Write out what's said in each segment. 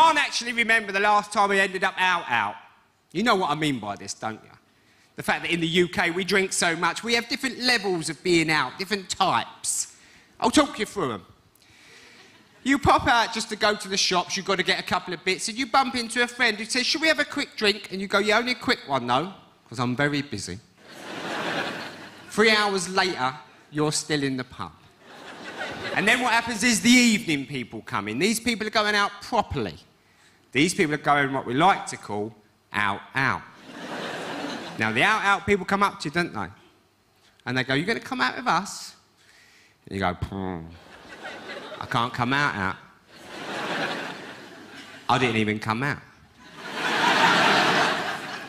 can't actually remember the last time I ended up out, out. You know what I mean by this, don't you? The fact that in the UK we drink so much, we have different levels of being out, different types. I'll talk you through them. You pop out just to go to the shops, you've got to get a couple of bits, and you bump into a friend who says, Should we have a quick drink? And you go, Yeah, only a quick one, though, because I'm very busy. Three hours later, you're still in the pub. And then what happens is the evening people come in. These people are going out properly. These people are going what we like to call out, out. now, the out, out people come up to you, don't they? And they go, You're going to come out with us? And you go, hmm. I can't come out, out. I didn't even come out.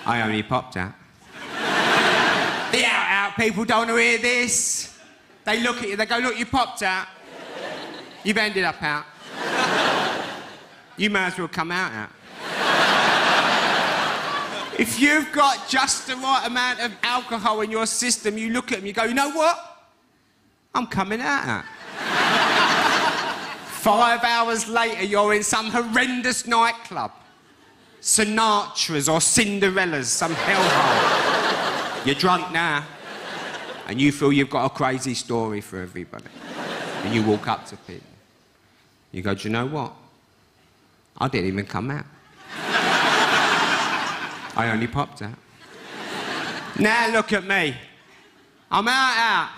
I only popped out. the out, out people don't want to hear this. They look at you, they go, Look, you popped out. You've ended up out. You may as well come out out. if you've got just the right amount of alcohol in your system, you look at them, you go, you know what? I'm coming out out. Five hours later, you're in some horrendous nightclub. Sinatra's or Cinderella's, some hellhole. you're drunk now, and you feel you've got a crazy story for everybody. And you walk up to people. You go, do you know what? I didn't even come out. I only popped out. Now look at me. I'm out, out.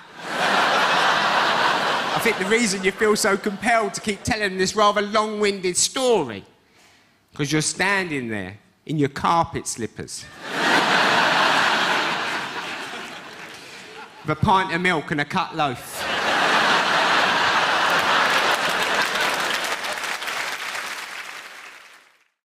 I think the reason you feel so compelled to keep telling this rather long winded story, because you're standing there in your carpet slippers. with a pint of milk and a cut loaf.